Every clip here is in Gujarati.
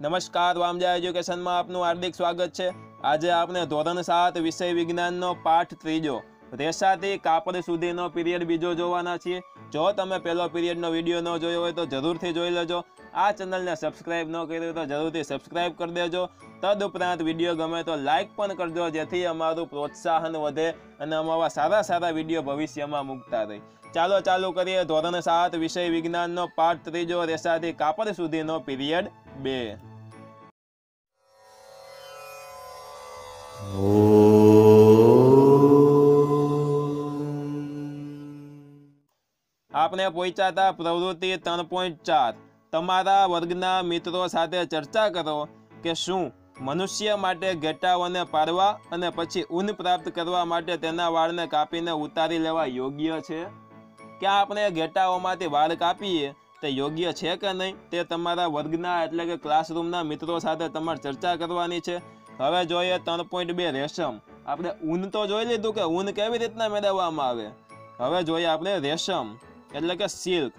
નમસ્કાર, વામજા એજ્યુકેશનમાં આપનું હાર્દિક સ્વાગત છે. આજે આપણે ધોરણ સાત વિષય વિજ્ઞાનનો પાઠ ત્રીજો. રેસાથી કાપડ સુધીનો પીરિયડ બીજો જોવાના છીએ. જો તમે પહેલો પીરિયડનો વીડિયો ન જોયો હોય તો જરૂરથી જોઈ લેજો. આ ચેનલને સબસ્ક્રાઇબ ન કરી તો જરૂરથી સબસ્ક્રાઇબ કરી દેજો. તદઉપરાંત વીડિયો ગમે તો લાઇક પણ કરજો, જેથી અમારું પ્રોત્સાહન વધે અને અમારા સારા સારા વીડિયો ભવિષ્યમાં મૂકતા રહે. ચાલો, ચાલુ કરીએ ધોરણ સાત વિષય વિજ્ઞાનનો પાઠ ત્રીજો. રેસાથી કાપડ સુધીનો પીરિયડ બે. આપણે પહોંચ્યા પ્રવૃત્તિ ત્રણ પોઈન્ટ ચાર. તમારા વર્ગના મિત્રો સાથે ચર્ચા કરો કે શું મનુષ્ય માટે ઘેટાઓને પાડવા અને પછી ઊન પ્રાપ્ત કરવા માટે તેના વાળને કાપીને ઉતારી લેવા યોગ્ય છે? કે આપણે ઘેટાઓમાંથી વાળ કાપીએ તે યોગ્ય છે કે નહીં તે તમારા વર્ગના એટલે કે ક્લાસરૂમના મિત્રો સાથે તમારે ચર્ચા કરવાની છે? હવે જોઈએ ત્રણ પોઈન્ટ બે રેશમ. આપણે ઊન તો જોઈ લીધું કે ઊન કેવી રીતના મેળવવામાં આવે? હવે જોઈએ આપણે રેશમ, એટલે કે સિલ્ક.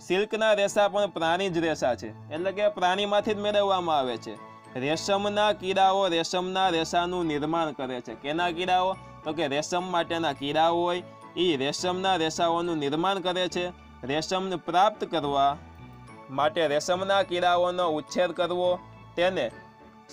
સિલ્કના રેસા પણ પ્રાણી જ રેસા છે, એટલે કે પ્રાણીમાંથી જ મેળવવામાં આવે છે. રેશમના કીડાઓ રેશમના રેસાનું નિર્માણ કરે છે. કેના કીડાઓ? તો કે રેશમ માટેના કીડાઓ હોય એ રેશમના રેસાઓનું નિર્માણ કરે છે. રેશમને પ્રાપ્ત કરવા માટે રેશમના કીડાઓનો ઉછેર કરવો, તેને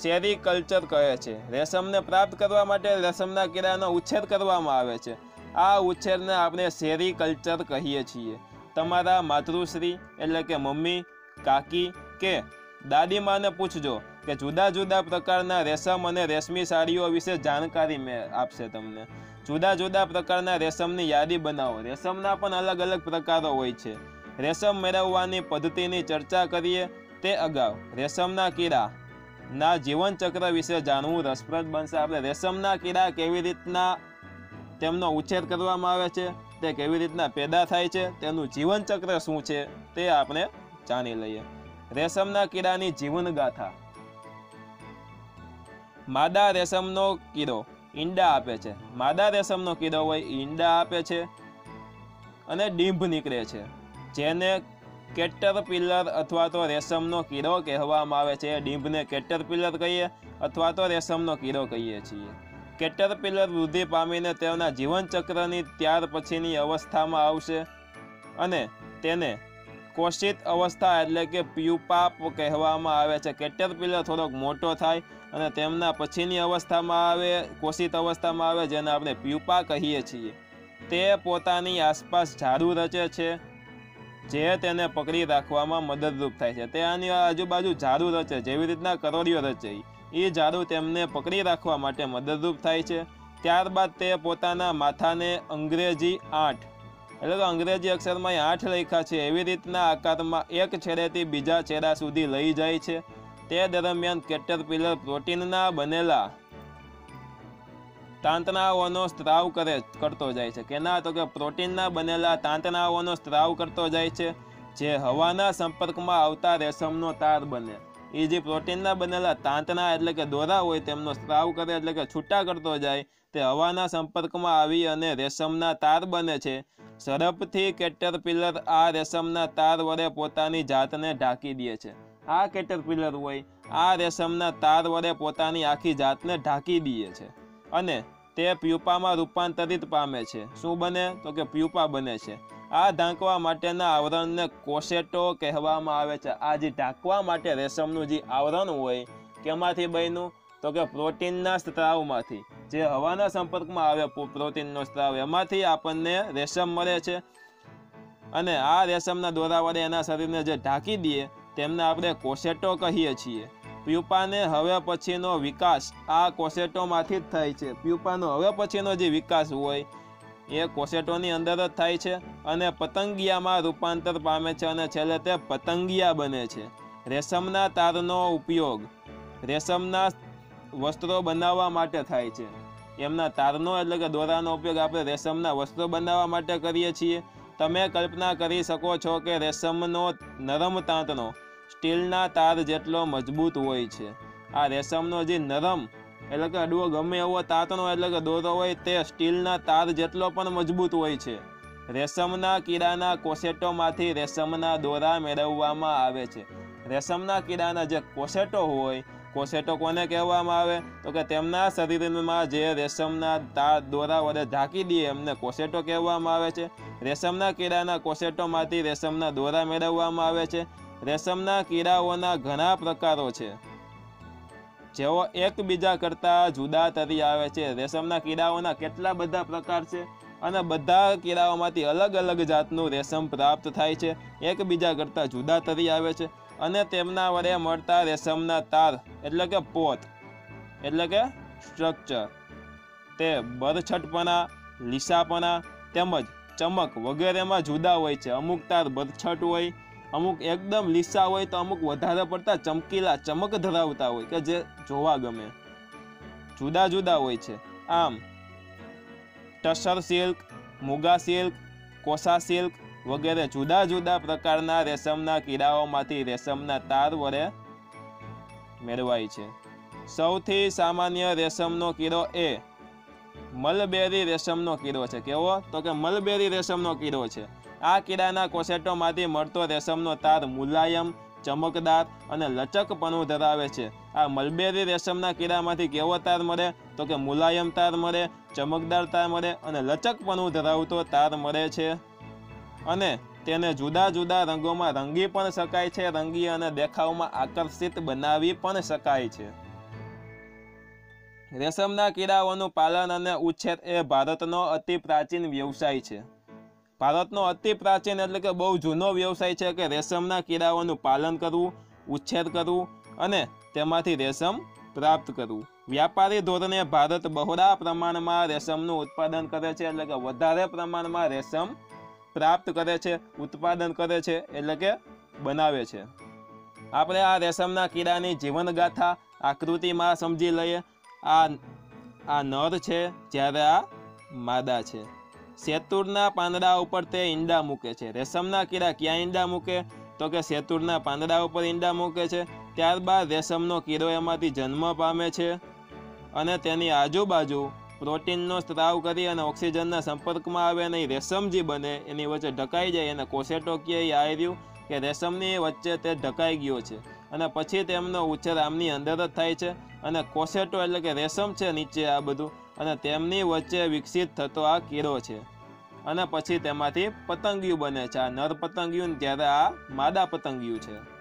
સેરીકલ્ચર કહે છે. રેશમને પ્રાપ્ત કરવા માટે રેશમના કીડાનો ઉછેર કરવામાં આવે છે. આ ઉછેરને આપણે સેરીકલ્ચર કહીએ છીએ. તમારા માતૃશ્રી એટલે કે મમ્મી, કાકી કે દાદીમાને પૂછજો કે જુદા જુદા પ્રકારના રેશમ અને રેશમી સાડીઓ વિશે જાણકારી મેં આપશે તમને. જુદા જુદા પ્રકારના રેશમની યાદી બનાવો. રેશમના પણ અલગ અલગ પ્રકારો હોય છે. રેશમ મેળવવાની પદ્ધતિની ચર્ચા કરીએ તે અગાઉ. રેશમના કીડા ના જીવનચક્ર વિશે જાણવું રસપ્રદ બનશે. આપણે રેશમના કીડા કેવી રીતના તેમનો ઉછેર કરવામાં આવે છે, તે કેવી રીતના પેદા થાય છે, તેનું જીવનચક્ર શું છે, તે આપણે જાણી લઈએ. રેશમના કીડાની જીવન ગાથા માદા રેશમનો કીડો ઈંડા આપે છે. માદા રેશમનો કીડો હોય ઈંડા આપે છે અને ડીંભ નીકળે છે. જેને કેટરપિલર અથવા તો રેશમનો કીડો કહેવામાં આવે છે. ડીંભને કેટરપિલર કહીએ અથવા તો રેશમનો કીડો કહીએ છીએ. કેટરપિલર વૃદ્ધિ પામીને તેના જીવનચક્રની ત્યાર પછીની અવસ્થામાં આવશે અને તેને કોષિત અવસ્થા એટલે કે પ્યુપા કહેવામાં આવે છે. કેટરપિલર થોડોક મોટો થાય અને તેમના પછીની અવસ્થામાં આવે, કોષિત અવસ્થામાં આવે, જેને આપણે પ્યુપા કહીએ છીએ. તે પોતાની આસપાસ ઝાડુ રચે છે. જે તેને પકડી રાખવામાં મદદરૂપ થાય છે. તે આની આજુબાજુ ઝાડુ રચે, જેવી રીતના કરોડિયો રચે. એ ઝાડુ તેમને પકડી રાખવા માટે મદદરૂપ થાય છે. ત્યારબાદ તે પોતાના માથાને અંગ્રેજી આઠ, એટલે કે અંગ્રેજી અક્ષરમાં આઠ લખ્યા છે. એવી રીતના આકારમાં એક છેડેથી બીજા છેડા સુધી લઈ જાય છે. તે દરમિયાન કેટરપિલર પ્રોટીનના બનેલા તાંતણાઓનો સ્ત્રાવ કરે, કરતો જાય છે. કેના તો કે પ્રોટીનના બનેલા તાંતણાઓનો સ્ત્રાવ કરતો જાય છે, જે હવાના સંપર્કમાં આવતા રેશમનો તાર બને. એ જે પ્રોટીનના બનેલા તાંતણા એટલે કે દોરા હોય તેમનો સ્ત્રાવ કરે એટલે કે છૂટા કરતો જાય, તે હવાના સંપર્કમાં આવી અને રેશમના તાર બને છે. ઝડપથી કેટરપિલર આ રેશમના તાર વડે પોતાની જાતને ઢાંકી દે છે. આ કેટરપિલર હોય, આ રેશમના તાર વડે પોતાની આખી જાતને ઢાંકી દે છે. અને તે પ્યુપામાં રૂપાંતરિત પામે છે. શું બને? તો કે પ્યુપા બને છે. આ ઢાંકવા માટેના આવરણને કોસેટો કહેવામાં આવે છે. આ જે ઢાંકવા માટે રેશમનું જે આવરણ હોય, કેમાંથી બન્યું? તો કે પ્રોટીનના સ્ત્રાવમાંથી. જે હવાના સંપર્કમાં આવે પ્રોટીનનો સ્ત્રાવ, એમાંથી આપણને રેશમ મળે છે. અને આ રેશમના દોરા વડે એના શરીરને જે ઢાંકી દઈએ, તેમને આપણે કોસેટો કહીએ છીએ. પ્યુપાને હવે પછીનો વિકાસ આ કોશેટોમાંથી જ થાય છે. પ્યુપાનો હવે પછીનો જે વિકાસ હોય, એ કોસેટોની અંદર જ થાય છે અને પતંગિયામાં રૂપાંતર પામે છે અને છેલ્લે તે પતંગિયા બને છે. રેશમના તારનો ઉપયોગ રેશમના વસ્ત્રો બનાવવા માટે થાય છે. એમના તારનો એટલે કે દોરાનો ઉપયોગ આપણે રેશમના વસ્ત્રો બનાવવા માટે કરીએ છીએ. તમે કલ્પના કરી શકો છો કે રેશમનો નરમ તાંતણો સ્ટીલના તાર જેટલો મજબૂત હોય છે. આ રેશમનો જે નરમ, એટલે કે અડવો ગમે એવો તાતનો એટલે કે દોરો હોય તે સ્ટીલના તાર જેટલો પણ મજબૂત હોય છે. રેશમના કીડાના કોસેટોમાંથી રેશમના દોરા મેળવવામાં આવે છે. રેશમના કીડાના જે કોસેટો હોય, કોસેટો કોને કહેવામાં આવે? તો કે તેમના શરીરમાં જે રેશમના તાર દોરા વડે ઢાંકી દે એમને કોસેટો કહેવામાં આવે છે. રેશમના કીડાના કોસેટોમાંથી રેશમના દોરા મેળવવામાં આવે છે. રેશમના કીડાઓના ઘણા પ્રકારો છે. જેઓ એકબીજા કરતાં જુદા તરી આવે છે. રેશમના કીડાઓના કેટલા બધા પ્રકાર છે અને બધા કીડાઓમાંથી અલગ અલગ જાતનું રેશમ પ્રાપ્ત થાય છે. એકબીજા કરતાં જુદા તરી આવે છે અને તેમના વડે મળતા રેશમના તાર, એટલે કે પોત, એટલે કે સ્ટ્રક્ચર તે બરછટપણા, લીસાપણા, તેમજ ચમક વગેરેમાં જુદા હોય છે. અમુક તાર બરછટ હોય અમુક એકદમ લીસા હોય તો અમુક વધારે પડતા ચમકીલા ચમક ધરાવતા હોય કે જે જોવા ગમે. જુદા જુદા હોય છે. આમ, tussar silk, muga silk, kosa silk વગેરે જુદા જુદા પ્રકારના રેશમના કીડાઓમાંથી રેશમના તાર વડે મેળવાય છે. સૌથી સામાન્ય રેશમનો કીડો એ મલબેરી રેશમનો કીડો છે. કેવો? તો કે મલબેરી રેશમનો કીડો છે. આ કીડાના કોસેટોમાંથી મળતો રેશમનો તાર મુલાયમ, ચમકદાર અને લચકપણું ધરાવે છે. આ મલબેરી રેશમના કીડામાંથી કેવો તાર મળે? તો કે મુલાયમ તાર મળે, ચમકદાર તાર મળે અને લચકપણું ધરાવતો તાર મળે છે. અને તેને જુદા જુદા રંગોમાં રંગી પણ શકાય છે, રંગી અને દેખાવમાં આકર્ષિત બનાવી પણ શકાય છે. રેશમના કીડાઓનું પાલન અને ઉછેર એ ભારતનો અતિ પ્રાચીન વ્યવસાય છે. ભારતનો અતિ પ્રાચીન એટલે કે બહુ જૂનો વ્યવસાય છે કે રેશમના કીડાઓનું પાલન કરવું, ઉછેર કરવું અને તેમાંથી રેશમ પ્રાપ્ત કરવું. વ્યાપારી ધોરણે ભારત બહોળા પ્રમાણમાં રેશમનું ઉત્પાદન કરે છે એટલે કે વધારે પ્રમાણમાં રેશમ પ્રાપ્ત કરે છે, ઉત્પાદન કરે છે એટલે કે બનાવે છે. આપણે આ રેશમના કીડાની જીવનગાથા આકૃતિમાં સમજી લઈએ. આ આ નર છે જ્યારે આ માદા છે. શેતુરના પાંદડા ઉપર તે ઈંડા મૂકે છે. રેશમના કીડા ક્યાં ઈંડા મૂકે? તો કે શેતુરના પાંદડા ઉપર ઈંડા મૂકે છે. ત્યારબાદ રેશમનો કીડો એમાંથી જન્મ પામે છે અને તેની આજુબાજુ પ્રોટીનનો સ્ત્રાવ કરી અને ઓક્સિજનના સંપર્કમાં આવે અને રેશમ જે બને એની વચ્ચે ઢકાઈ જાય અને કોસેટો કે એ આવ્યું કે રેશમની વચ્ચે તે ઢકાઈ ગયો છે અને પછી તેમનો ઉછેર આમની અંદર જ થાય છે અને કોસેટો એટલે કે રેશમ છે નીચે આ બધું. અને તેમની વચ્ચે વિકસિત થતો આ કીડો છે. અને પછી તેમાંથી પતંગિયું બને છે. આ નર પતંગિયું ત્યારે આ માદા પતંગિયું છે.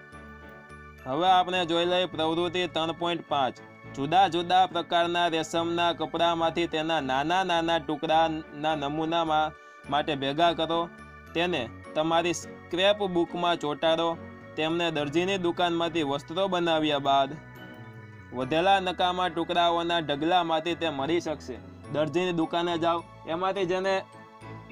હવે આપણે જોઈ લઈએ પ્રવૃત્તિ ત્રણ પોઈન્ટ પાંચ. જુદા જુદા પ્રકારના રેશમના કપડામાંથી તેના નાના નાના ટુકડાના નમૂનામાં માટે ભેગા કરો. તેને તમારી સ્ક્રેપ બુકમાં ચોંટાડો. તેમને દરજીની દુકાનમાંથી વસ્ત્રો બનાવ્યા બાદ વધેલા નકામા ટુકડાઓના ઢગલામાંથી તે મળી શકશે. દરજીની દુકાને જાઓ. એમાંથી જેને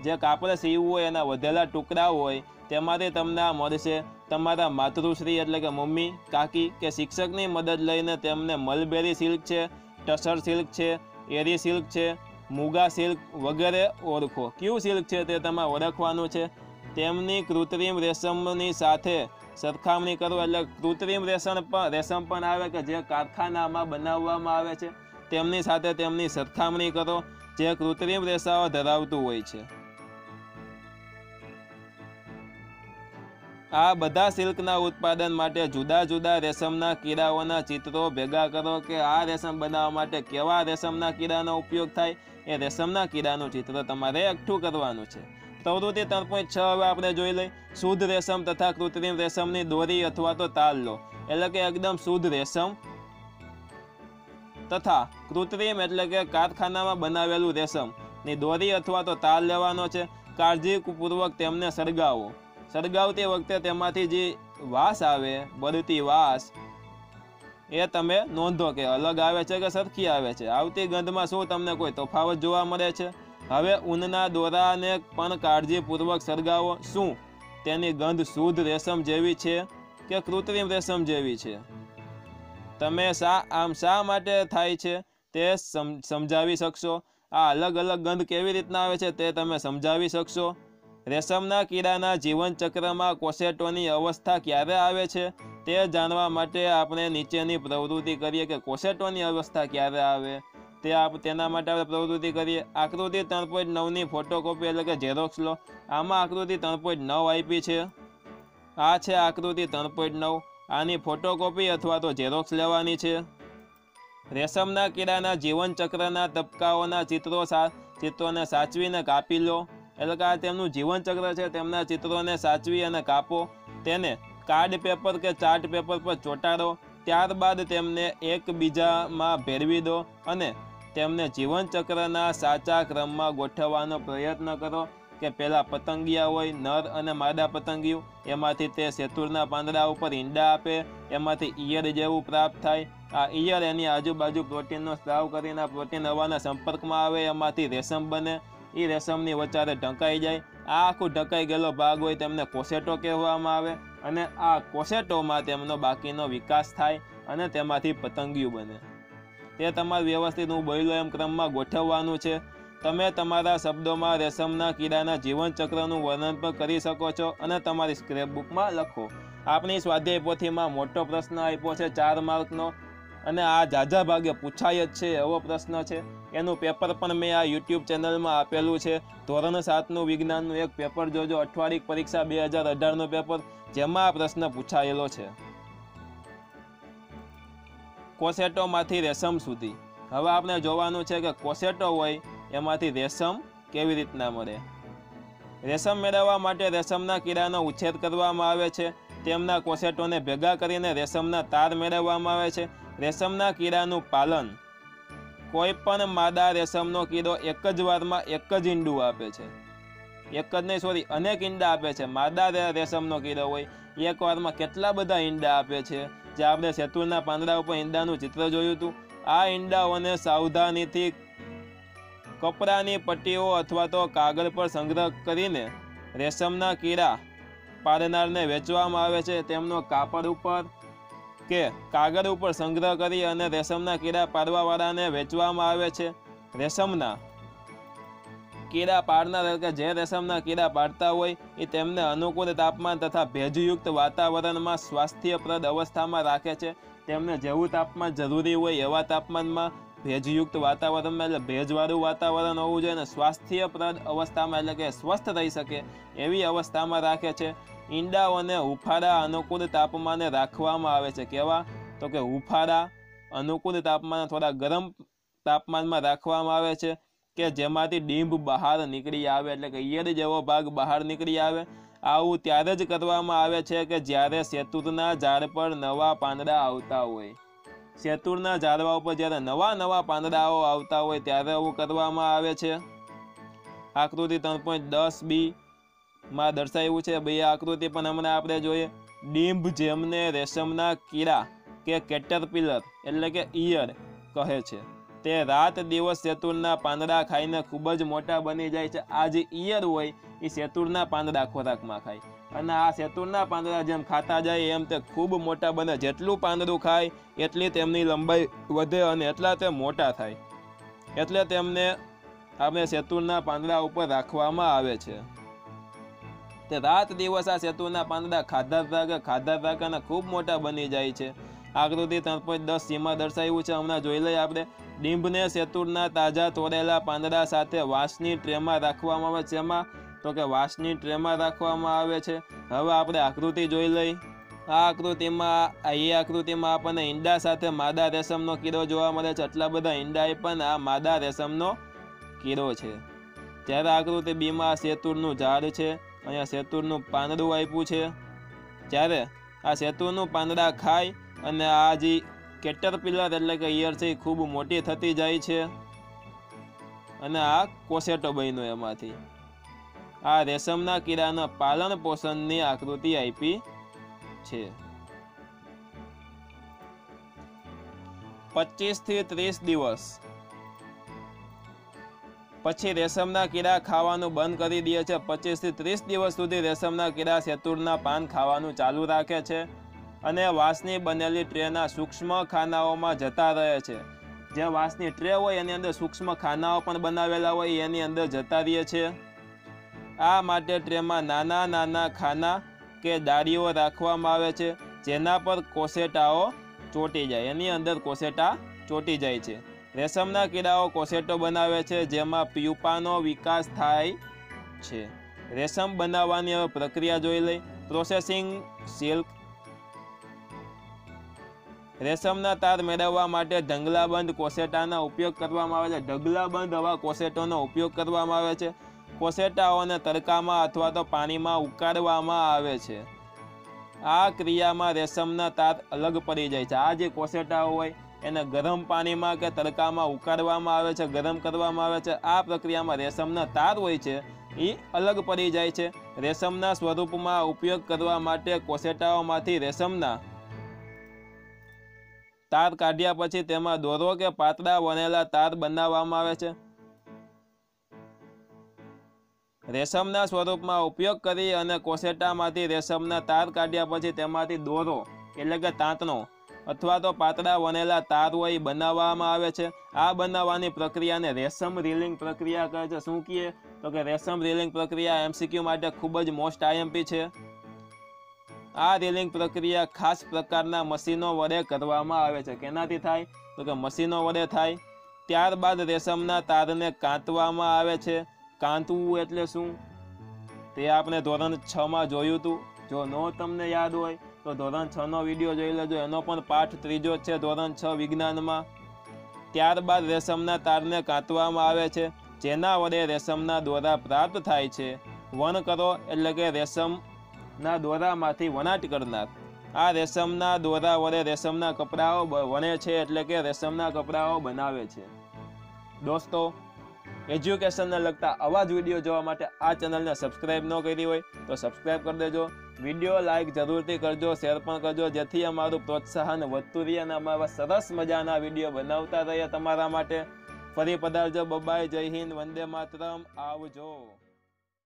જે કાપડ સીવવું હોય એના વધેલા ટુકડાઓ હોય, તેમાંથી તમને આ મળશે. તમારા માતૃશ્રી એટલે કે મમ્મી, કાકી કે શિક્ષકની મદદ લઈને તેમને મલબેરી સિલ્ક છે, ટસર સિલ્ક છે, એરી સિલ્ક છે, મુગા સિલ્ક વગેરે ઓળખો. કયું સિલ્ક છે તે તમારે ઓળખવાનું છે? તેમની કૃત્રિમ રેશમની સાથે સરખામણી કરો એટલે કૃત્રિમ રેશન પણ રેશમ પણ આવે કે જે કારખાનામાં બનાવવામાં આવે છે, તેમની સાથે તેમની સરખામણી કરો, જે કૃત્રિમ રેસાઓ ધરાવતું હોય છે. આ બધા સિલ્કના ઉત્પાદન માટે જુદા જુદા રેશમના કીડાઓના ચિત્રો ભેગા કરો કે આ રેશમ બનાવવા માટે કેવા રેશમના કીડાનો ઉપયોગ થાય, એ રેશમના કીડાનું ચિત્ર તમારે એકઠું કરવાનું છે. પ્રવૃત્તિ ત્રણ પોઈન્ટ છ હવે આપણે જોઈ લઈ શુદ્ધ રેશમ તથા કૃત્રિમ રેશમની દોરી અથવા તો તાલ લો. એટલે કે એકદમ શુદ્ધ રેશમ તથા કૃત્રિમ એટલે કે કારખાનામાં બનાવેલું રેશમ. ની દોરી અથવા તો તાલ લેવાનો છે. કાળજીપૂર્વક તેમને સળગાવો. સળગાવતી વખતે તેમાંથી જે વાસ આવે, બળતી વાસ, એ તમે નોંધો કે અલગ આવે છે કે સરખી આવે છે. આવતી ગંધમાં શું તમને કોઈ તફાવત જોવા મળે છે? હવે ઊનના દોરાને પણ કાળજીપૂર્વક સળગાવો. શું? તેની ગંધ શુદ્ધ રેશમ જેવી છે કે કૃત્રિમ રેશમ જેવી છે? તમે શા, આમ શા માટે થાય છે તે સમ- સમજાવી શકશો? આ અલગ અલગ ગંધ કેવી રીતના આવે છે તે તમે સમજાવી શકશો? રેશમના કીડાના જીવનચક્રમાં કોસેટોની અવસ્થા ક્યારે આવે છે તે જાણવા માટે આપણે નીચેની પ્રવૃત્તિ કરીએ કે કોસેટોની અવસ્થા ક્યારે આવે? તે આપ તેના માટે આપણે પ્રવૃત્તિ કરીએ. આકૃતિ ત્રણ પોઈન્ટ નવની ફોટોકોપી એટલે કે ઝેરોક્સ લો. આમાં આકૃતિ ત્રણ પોઈન્ટ નવ આપી છે. આ છે આકૃતિ ત્રણ પોઈન્ટ નવ. આની ફોટોકોપી અથવા તો ઝેરોક્સ લેવાની છે. રેશમના કીડાના જીવનચક્રના તબક્કાઓના ચિત્રો સા, ચિત્રોને સાચવીને કાપી લો. એટલે કે આ તેમનું જીવનચક્ર છે, તેમના ચિત્રોને સાચવી અને કાપો. તેને કાર્ડ પેપર કે ચાર્ટ પેપર પર ચોંટાડો. ત્યારબાદ તેમને એકબીજામાં ભેળવી દો અને તેમને જીવનચક્રના સાચા ક્રમમાં ગોઠવવાનો પ્રયત્ન કરો કે પહેલાં પતંગિયા હોય, નર અને માદા પતંગિયું, એમાંથી તે શેતુરના પાંદડા ઉપર ઈંડા આપે, એમાંથી ઈયળ જેવું પ્રાપ્ત થાય. આ ઈયળ એની આજુબાજુ પ્રોટીનનો સ્ત્રાવ કરીને પ્રોટીન હવાના સંપર્કમાં આવે, એમાંથી રેશમ બને. એ રેશમની વચારે ઢંકાઈ જાય. આ આખું ઢંકાઈ ગયેલો ભાગ હોય તેમને કોસેટો કહેવામાં આવે અને આ કોસેટોમાં તેમનો બાકીનો વિકાસ થાય અને તેમાંથી પતંગિયું બને. તે તમારે વ્યવસ્થિત હું બોલ્યો એમ ક્રમમાં ગોઠવવાનું છે. તમે તમારા શબ્દોમાં રેશમના કીડાના જીવનચક્રનું વર્ણન પણ કરી શકો છો અને તમારી સ્ક્રેપબુકમાં લખો. આપણી સ્વાધ્યાય પોથીમાં મોટો પ્રશ્ન આપ્યો છે ચાર માર્કનો અને આ ઝાઝા ભાગે પૂછાય જ છે એવો પ્રશ્ન છે. એનું પેપર પણ મેં આ યુટ્યુબ ચેનલમાં આપેલું છે. ધોરણ સાતનું વિજ્ઞાનનું એક પેપર જોજો, અઠવાડિક પરીક્ષા બે હજાર અઢારનું પેપર, જેમાં આ પ્રશ્ન પૂછાયેલો છે. કોસેટોમાંથી રેશમ સુધી. હવે આપણે જોવાનું છે કે કોસેટો હોય એમાંથી રેશમ કેવી રીતના મળે. રેશમ મેળવવા માટે રેશમના કીડાનો ઉછેર કરવામાં આવે છે. તેમના કોસેટોને ભેગા કરીને રેશમના તાર મેળવવામાં આવે છે. રેશમના કીડાનું પાલન. કોઈ પણ માદા રેશમનો કીડો એક જ વારમાં એક જ ઈંડું આપે છે. એક જ નહીં, સોરી, અનેક ઈંડા આપે છે. માદા રેશમનો કીડો હોય. એક વારમાં કેટલા બધા ઈંડા આપે છે? જે આપણે શેતુરના પાંદડા ઉપર ઈંડાનું ચિત્ર જોયું હતું. આ ઈંડાઓને સાવધાનીથી કપડાની પટ્ટીઓ અથવા તો કાગળ પર સંગ્રહ કરીને રેશમના કીડા પાડનારને વેચવામાં આવે છે. તેમનો કાપડ ઉપર કે કાગળ ઉપર સંગ્રહ કરી અને રેશમના કીડા પાડવાવાળાને વેચવામાં આવે છે. રેશમના કીડા પાડનાર કે જે રેશમના કીડા પાડતા હોય એ તેમને અનુકૂળ તાપમાન તથા ભેજયુક્ત વાતાવરણમાં સ્વાસ્થ્યપ્રદ અવસ્થામાં રાખે છે. તેમને જેવું તાપમાન જરૂરી હોય એવા તાપમાનમાં ભેજયુક્ત વાતાવરણમાં એટલે ભેજવાળું વાતાવરણ હોવું જોઈએ અને સ્વાસ્થ્યપ્રદ અવસ્થામાં એટલે કે સ્વસ્થ રહી શકે એવી અવસ્થામાં રાખે છે. ઈંડાઓને ઉફાળા અનુકૂળ તાપમાને રાખવામાં આવે છે. કેવા? તો કે ઉફાળા અનુકૂળ તાપમાન થોડા ગરમ તાપમાનમાં રાખવામાં આવે છે. કે જેમાંથી ડીંભ બહાર નીકળી આવે એટલે કે ઈયળ જેવો ભાગ બહાર નીકળી આવે. આવું ત્યારે જ કરવામાં આવે છે કે જ્યારે શેતુરના ઝાડ પર નવા પાંદડા આવતા હોય. શેતુરના ઝાડવા ઉપર જ્યારે નવા નવા પાંદડાઓ આવતા હોય ત્યારે આવું કરવામાં આવે છે. આકૃતિ ત્રણ પોઈન્ટ દસ બી માં દર્શાવ્યું છે. બે આકૃતિ પણ હમણાં આપણે જોઈએ. ડીંભ જેમને રેશમના કીડા કે કેટરપિલર એટલે કે ઈયળ કહે છે. તે રાત દિવસ શેતુરના પાંદડા ખાઈને ખૂબ જ મોટા બની જાય છે. આ જે ઈયર હોય એ શેતુરના પાંદડા ખોરાકમાં ખાય. અને આ શેતુરના પાંદડા જેમ ખાતા જાય, એમ તે ખૂબ મોટા બને. જેટલું પાંદડું ખાય, એટલી તેમની લંબાઈ વધે અને એટલા તે મોટા થાય. એટલે તેમને આપણે શેતુરના પાંદડા ઉપર રાખવામાં આવે છે. તે રાત દિવસ આ સેતુના પાંદડા ખાધા ભાગે ખાધા અને ખૂબ મોટા બની જાય છે. આકૃતિ ત્રણ પોઈન્ટ દસ સીમા દર્શાવ્યું છે. હમણાં જોઈ લઈએ આપણે. ડીંભને સેતુરના તાજા તોડેલા પાંદડા સાથે વાંસની ટ્રેમાં રાખવામાં આવે છે. એમાં તો કે વાંસની ટ્રેમાં રાખવામાં આવે છે. હવે આપણે આકૃતિ જોઈ લઈ. આ આકૃતિમાં એ આકૃતિમાં આપણને ઈંડા સાથે માદા રેશમનો કીડો જોવા મળે છે. આટલા બધા ઈંડાએ પણ આ માદા રેશમનો કીડો છે. ત્યારે આકૃતિ બીમાં સેતુરનું ઝાડ છે, અહીંયા સેતુરનું પાંદડું આપ્યું છે. જ્યારે આ સેતુરનું પાંદડા ખાય અને આ જે કેટરપિલર એટલે કે ઈયર ખૂબ મોટી થતી જાય છે. અને આ કોસેટો બન્યો એમાંથી. આ રેશમના કીડાના પાલન પોષણની આકૃતિ આપી છે. પચીસથી ત્રીસ દિવસ. પછી રેશમના કીડા ખાવાનું બંધ કરી દે છે. પચીસથી ત્રીસ દિવસ સુધી રેશમના કીડા શેતુરના પાન ખાવાનું ચાલુ રાખે છે. અને વાંસની બનેલી ટ્રેના સૂક્ષ્મ ખાનાઓમાં જતા રહે છે. જે વાંસની ટ્રે હોય, એની અંદર સૂક્ષ્મ ખાનાઓ પણ બનાવેલા હોય, એની અંદર જતા રહે છે આ માટે ટ્રેમાં નાના નાના ખાના કે દાળીઓ રાખવામાં આવે છે, જેના પર કોસેટાઓ ચોંટી જાય. એની અંદર કોસેટા ચોંટી જાય છે. રેશમના કીડાઓ કોસેટો બનાવે છે, જેમાં પ્યુપાનો વિકાસ થાય છે. રેશમ બનાવવાની હવે પ્રક્રિયા જોઈ લઈ. પ્રોસેસિંગ સિલ્ક રેશમના તાર મેળવવા માટે ઢગલાબંધ કોસેટાનો ઉપયોગ કરવામાં આવે છે. ઢગલાબંધ આવા કોસેટોનો ઉપયોગ કરવામાં આવે છે. કોસેટાઓને તડકામાં અથવા તો પાણીમાં ઉકાળવામાં આવે છે. આ ક્રિયામાં રેશમના તાર અલગ પડી જાય છે. આ જે કોસેટાઓ હોય એને ગરમ પાણીમાં કે તડકામાં ઉકાળવામાં આવે છે, ગરમ કરવામાં આવે છે. આ પ્રક્રિયામાં રેશમના તાર હોય છે એ અલગ પડી જાય છે. રેશમના સ્વરૂપમાં ઉપયોગ કરવા માટે કોસેટાઓમાંથી રેશમના તાર કાઢ્યા પછી તેમાં દોરો કે પાતળા વણેલા તાર બનાવવામાં આવે છે? રેશમના સ્વરૂપમાં ઉપયોગ કરી અને કોસેટામાંથી રેશમના તાર કાઢ્યા પછી તેમાંથી દોરો, એટલે કે તાંતણો, અથવા તો પાતળા વનેલા તાર હોય બનાવવામાં આવે છે. આ બનાવવાની પ્રક્રિયાને રેશમ રીલિંગ પ્રક્રિયા કહે છે. શું કહીએ તો કે રેશમ રીલિંગ પ્રક્રિયા એમસીક્યુ માટે ખૂબ જ મોસ્ટ આઈએમપી છે. આ રેલિંગ પ્રક્રિયા ખાસ પ્રકારના મશીનો વડે કરવામાં આવે છે. કેનાથી થાય? તો કે મશીનો વડે થાય. ત્યારબાદ રેશમના તારને કાંતવામાં આવે છે. કાંતવું એટલે શું? તે આપણે ધોરણ છ માં જોયું હતું જો ન તમને યાદ હોય, તો ધોરણ છ નો વીડિયો જોઈ લેજો. એનો પણ પાઠ ત્રીજો છે ધોરણ છ વિજ્ઞાનમાં. ત્યારબાદ રેશમના તારને કાંતવામાં આવે છે. જેના વડે રેશમના દોરા પ્રાપ્ત થાય છે. વન કરો એટલે કે રેશમના દોરામાંથી વણાટ કરનાર. આ રેશમના દોરા વડે રેશમના કપડાઓ વણે છે એટલે કે રેશમના કપડાઓ બનાવે છે. દોસ્તો એજ્યુકેશનને લગતા આવા જ વીડિયો જોવા માટે આ ચેનલને સબસ્ક્રાઇબ ન કરી હોય તો સબસ્ક્રાઇબ કરી દેજો. વીડિયો લાઇક જરૂરથી કરજો શેર પણ કરજો, જેથી અમારું પ્રોત્સાહન વધતું રહે અને અમારા સરસ મજાના વીડિયો બનાવતા રહીએ તમારા માટે. ફરી પધારજો બબાય જય હિન્દ, વંદે માતરમ, આવજો.